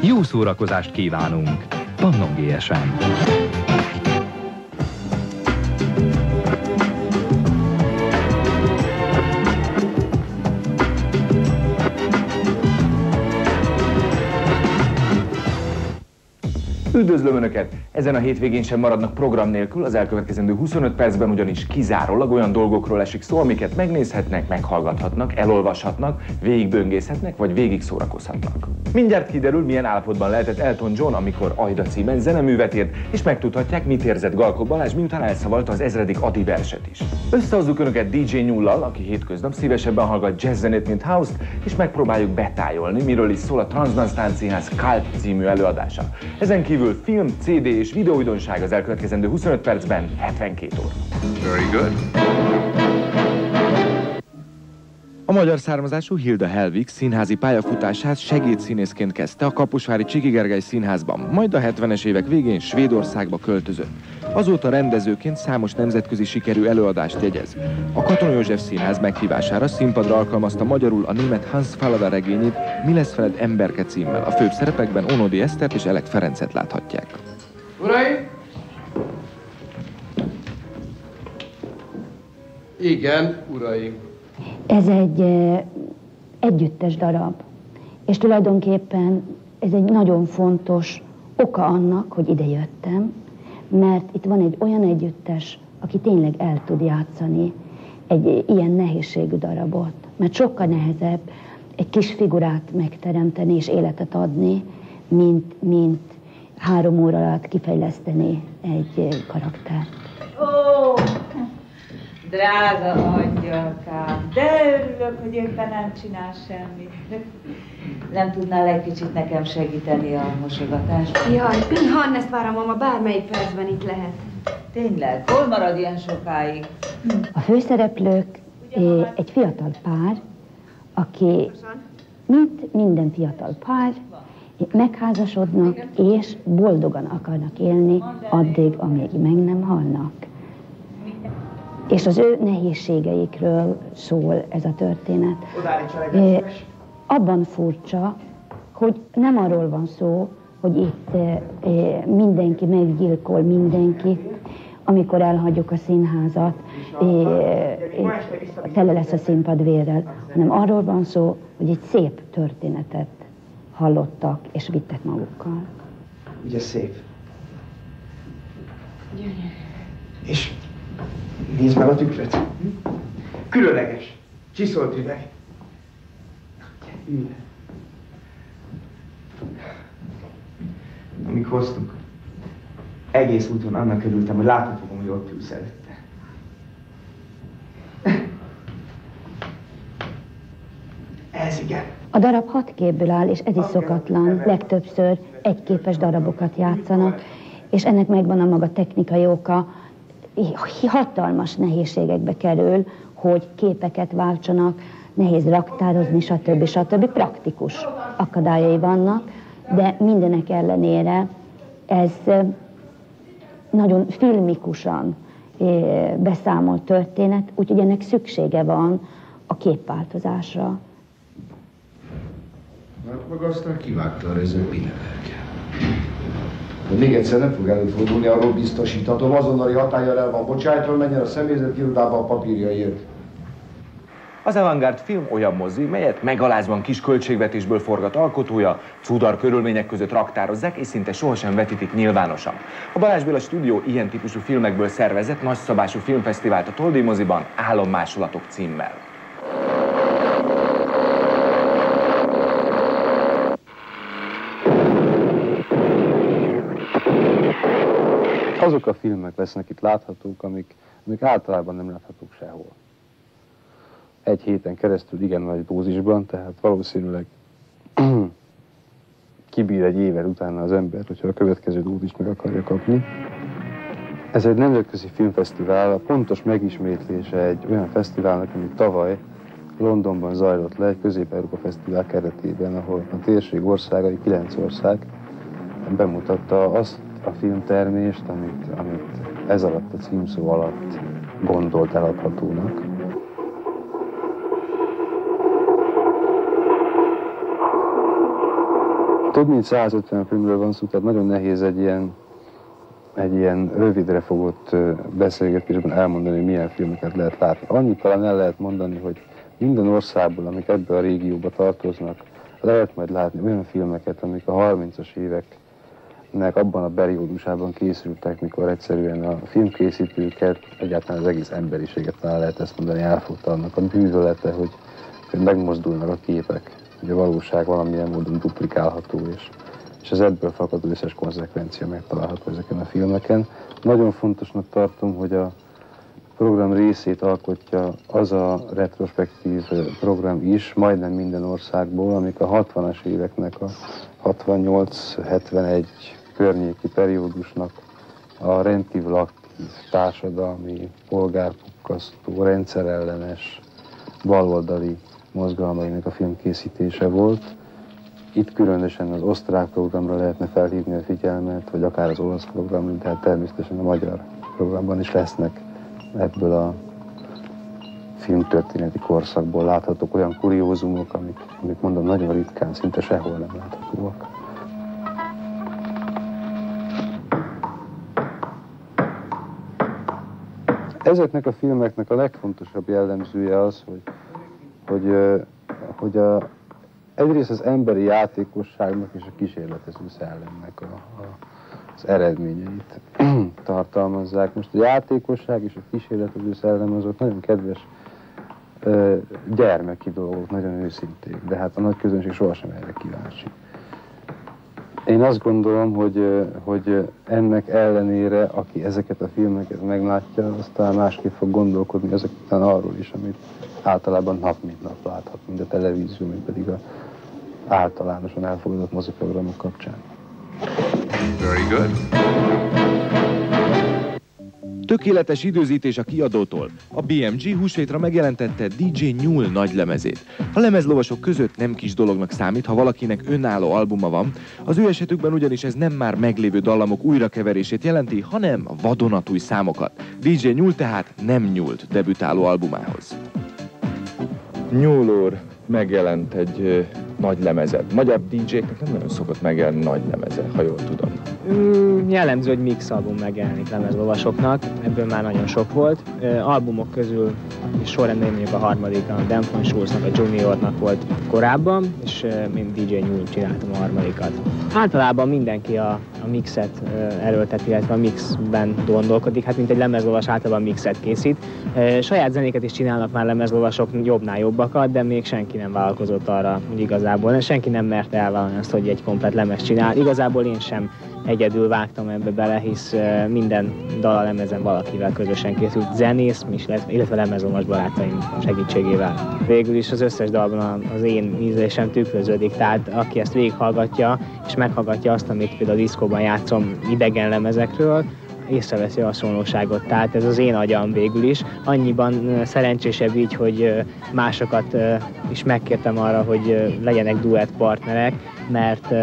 Jó szórakozást kívánunk! Pannon GSM. Üdvözlöm Önöket! Ezen a hétvégén sem maradnak program nélkül, az elkövetkezendő 25 percben ugyanis kizárólag olyan dolgokról esik szó, amiket megnézhetnek, meghallgathatnak, elolvashatnak, végigböngészhetnek vagy végig szórakozhatnak. Mindjárt kiderül, milyen állapotban lehetett Elton John, amikor Ajda címen zeneművet írt, és megtudhatják, mit érzett Galko Balázs, miután elszavalta az ezredik Adi verset is. Összehozzuk Önöket DJ Nyullal, aki hétköznap szívesebben hallgat jazzzenét, mint house és megpróbáljuk betájolni, miről is szól a Transdance Táncszínház Cult című előadása. Ezen kívül film, CD és videóidonság az elkövetkezendő 25 percben 72 óra. Very good. A magyar származású Hilda Helvig színházi pályafutását segédszínészként kezdte a Kapusvári Csiki Gergely színházban, majd a 70-es évek végén Svédországba költözött. Azóta rendezőként számos nemzetközi sikerű előadást jegyez. A Katona József Színház meghívására színpadra alkalmazta magyarul a német Hans Fallada regényét Mi lesz veled emberke címmel. A főbb szerepekben Onodi Esztert és Elek Ferencet láthatják. Uraim! Igen, uraim. Ez egy együttes darab, és tulajdonképpen ez egy nagyon fontos oka annak, hogy ide jöttem, mert itt van egy olyan együttes, aki tényleg el tud játszani egy ilyen nehézségű darabot, mert sokkal nehezebb egy kis figurát megteremteni és életet adni, mint, mint három óra alatt kifejleszteni egy karaktert. Ó, drága angyalkám, de örülök, hogy éppen nem csinál semmit. Nem tudnál egy kicsit nekem segíteni a mosogatásban? Jaj, Hannes várom, mama, bármelyik percben itt lehet. Tényleg? Hol marad ilyen sokáig? A főszereplők egy fiatal pár, aki, mint minden fiatal pár, megházasodnak és boldogan akarnak élni addig, amíg meg nem halnak. És az ő nehézségeikről szól ez a történet. Eh, Abban furcsa, hogy nem arról van szó, hogy itt eh, eh, mindenki meggyilkol mindenkit, amikor elhagyjuk a színházat, eh, tele lesz a színpad vérrel, hanem arról van szó, hogy egy szép történetet hallottak és vittek magukkal. Ugye szép? És nézd meg a tükröt. Különleges. Csiszolt üveg. Ülj le. Amíg hoztuk, egész úton annak örültem, hogy látni fogom, hogy ott ülsz előtte. Ez igen. A darab hat képből áll, és ez is szokatlan. Legtöbbször egyképes darabokat játszanak, és ennek megvan a maga technikai oka. Hatalmas nehézségekbe kerül, hogy képeket váltsanak, nehéz raktározni, stb. stb. Praktikus akadályai vannak, de mindenek ellenére ez nagyon filmikusan beszámolt történet, úgyhogy ennek szüksége van a képváltozásra. Hát meg aztán kivágta a rezőt mindenek. De még egyszer nem fog előfordulni, arról biztosíthatom, azonnali hatályjal el van bocsájtva, menjen a személyzet irodába a papírjaiért. Az Avantgard film olyan mozi, melyet megalázban kis költségvetésből forgat alkotója, cudar körülmények között raktározzák, és szinte sohasem vetítik nyilvánosan. A Balázs Béla stúdió ilyen típusú filmekből szervezett nagyszabású filmfesztivált a Toldi moziban Álommásolatok címmel. Azok a filmek lesznek itt láthatók, amik, amik általában nem láthatók sehol. Egy héten keresztül igen nagy dózisban, tehát valószínűleg kibír egy éven utána az ember, hogyha a következő dózist meg akarja kapni. Ez egy nemzetközi filmfesztivál, a pontos megismétlése egy olyan fesztiválnak, amit tavaly Londonban zajlott le, egy Közép-Európa Fesztivál keretében, ahol a térség országai, kilenc ország bemutatta azt a filmtermést, amit, amit ez alatt a címszó alatt gondolt eladhatónak. Több mint 150 filmről van szó, tehát nagyon nehéz egy ilyen, egy ilyen rövidre fogott beszélgetésben elmondani, hogy milyen filmeket lehet látni. Annyit talán el lehet mondani, hogy minden országból, amik ebbe a régióba tartoznak, lehet majd látni olyan filmeket, amik a 30-as éveknek abban a periódusában készültek, mikor egyszerűen a filmkészítőket, egyáltalán az egész emberiséget talán lehet ezt mondani, elfogta annak a bűvölete, hogy, hogy megmozdulnak a képek, hogy a valóság valamilyen módon duplikálható, és, és az ebből fakadó összes konzekvencia megtalálható ezeken a filmeken. Nagyon fontosnak tartom, hogy a program részét alkotja az a retrospektív program is, majdnem minden országból, amik a 60-as éveknek, a 68-71 környéki periódusnak a rendkívül aktív társadalmi, polgárpukkasztó, rendszerellenes, baloldali mozgalmainak a filmkészítése volt. Itt különösen az osztrák programra lehetne felhívni a figyelmet, vagy akár az olasz programra, de hát természetesen a magyar programban is lesznek ebből a filmtörténeti korszakból láthatók olyan kuriózumok, amik, amik mondom nagyon ritkán, szinte sehol nem láthatóak. Ezeknek a filmeknek a legfontosabb jellemzője az, hogy, hogy, hogy a, egyrészt az emberi játékosságnak és a kísérletező szellemnek a, a, az eredményeit tartalmazzák. Most a játékosság és a kísérletező szellem azok nagyon kedves gyermeki dolgok, nagyon őszinték, de hát a nagy közönség sohasem erre kíváncsi. Én azt gondolom, hogy, hogy ennek ellenére, aki ezeket a filmeket meglátja, aztán másképp fog gondolkodni azok után arról is, amit általában nap mint nap láthat, mind a televízió, mint pedig a általánosan elfogadott moziprogramok kapcsán. Very good. Tökéletes időzítés a kiadótól. A BMG húsvétra megjelentette DJ Nyúl nagy lemezét. A lemezlovasok között nem kis dolognak számít, ha valakinek önálló albuma van. Az ő esetükben ugyanis ez nem már meglévő dallamok újrakeverését jelenti, hanem vadonatúj számokat. DJ Nyúl tehát nem nyúlt debütáló albumához. Nyúl úr megjelent egy nagy lemezet. Magyar DJ-knek nem nagyon szokott megjelenni nagy lemeze, ha jól tudom. Mm, jellemző, hogy mix album megjelenik lemezlovasoknak, ebből már nagyon sok volt. Uh, albumok közül és sorrendben mondjuk a harmadik, a Denfon Schulznak, a Juniornak volt korábban, és uh, mint DJ Nyúl csináltam a harmadikat. Általában mindenki a, a mixet erőltet, illetve a mixben gondolkodik, hát mint egy lemezlovas általában mixet készít. Saját zenéket is csinálnak már lemezlovasok jobbnál jobbakat, de még senki nem vállalkozott arra, hogy igazából senki nem merte elvállalni azt, hogy egy komplet lemez csinál. Igazából én sem egyedül vágtam ebbe bele, hisz minden dal a lemezen valakivel közösen készült, zenész, illetve lemezomos barátaim segítségével. Végül is az összes dalban az én ízlésem tükröződik, tehát aki ezt végighallgatja, és meghallgatja azt, amit például a diszkóban játszom idegen lemezekről, észreveszi a hasonlóságot. Tehát ez az én agyam végül is. Annyiban szerencsésebb így, hogy másokat is megkértem arra, hogy legyenek duett partnerek, mert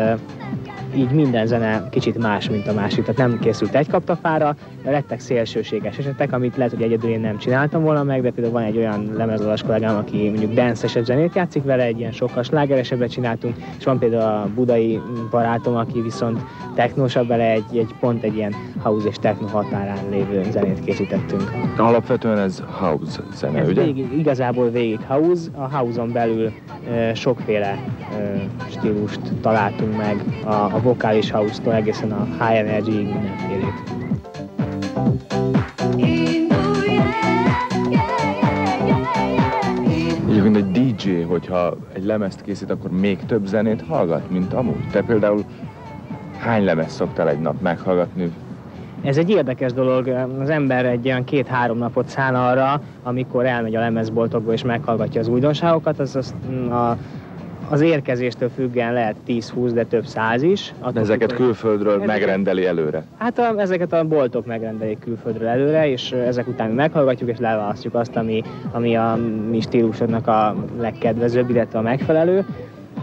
így minden zene kicsit más, mint a másik. Tehát nem készült egy kaptafára, de lettek szélsőséges esetek, amit lehet, hogy egyedül én nem csináltam volna meg, de például van egy olyan lemezolás kollégám, aki mondjuk dance zenét játszik vele, egy ilyen sokkal slágeresebbet csináltunk, és van például a budai barátom, aki viszont technósabb vele, egy, egy pont egy ilyen house és techno határán lévő zenét készítettünk. Alapvetően ez house zene, ez ugye? Végig, igazából végig house, a house-on belül e, sokféle e, stílust találtunk meg, a, a vokális house-tól egészen a high energy-ig mindenfélét. Egyébként egy DJ, hogyha egy lemezt készít, akkor még több zenét hallgat, mint amúgy. Te például hány lemez szoktál egy nap meghallgatni? Ez egy érdekes dolog. Az ember egy olyan két-három napot szán arra, amikor elmegy a lemezboltokba és meghallgatja az újdonságokat, az, az a az érkezéstől függően lehet 10-20, de több száz is. De ezeket függ, külföldről ezeket, megrendeli előre? Hát a, ezeket a boltok megrendelik külföldről előre, és ezek után mi meghallgatjuk, és leválasztjuk azt, ami, ami a mi stílusodnak a legkedvezőbb, illetve a megfelelő.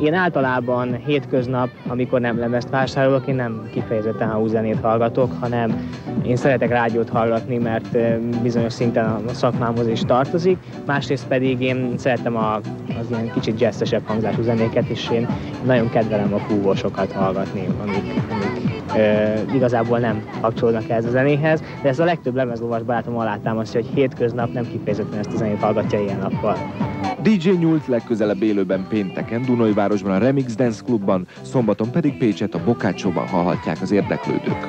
Én általában hétköznap, amikor nem lemezt vásárolok, én nem kifejezetten zenét hallgatok, hanem én szeretek rádiót hallgatni, mert bizonyos szinten a szakmámhoz is tartozik. Másrészt pedig én szeretem a, az ilyen kicsit jazzesebb hangzású zenéket, és én nagyon kedvelem a fúvósokat hallgatni, amik, amik e, igazából nem kapcsolódnak ez a zenéhez, de ez a legtöbb lemezlovas barátom alátámasztja, hogy hétköznap nem kifejezetten ezt a zenét hallgatja ilyen nappal. DJ nyúlt legközelebb élőben pénteken Dunajvárosban a Remix Dance Clubban, szombaton pedig Pécset a Bokácsóban hallhatják az érdeklődők.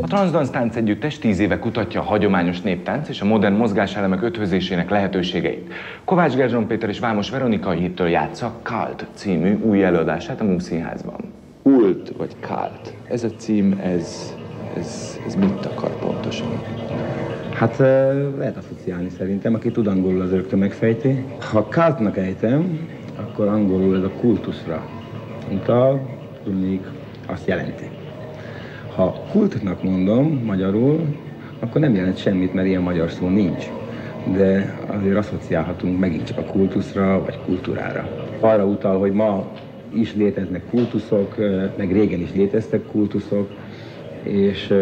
A Transdance Tánc Együttes tíz éve kutatja a hagyományos néptánc és a modern mozgáselemek ötvözésének lehetőségeit. Kovács Gerzson Péter és Vámos Veronika hittől játsza Kalt című új előadását a Múszínházban. Ult vagy Kalt. Ez a cím, ez, ez, ez mit akar pontosan? Hát lehet asszociálni szerintem, aki tud angolul az rögtön megfejti. Ha Kaltnak ejtem, akkor angolul ez a kultuszra utal, tudnék azt jelenti. Ha kultnak mondom magyarul, akkor nem jelent semmit, mert ilyen magyar szó nincs. De azért asszociálhatunk megint csak a kultuszra, vagy kultúrára. Arra utal, hogy ma is léteznek kultuszok, meg régen is léteztek kultuszok, és